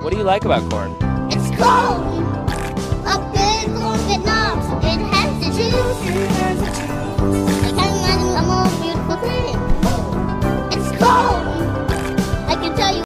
What do you like about corn? It's cold. A big long, get knobs. It has the juice.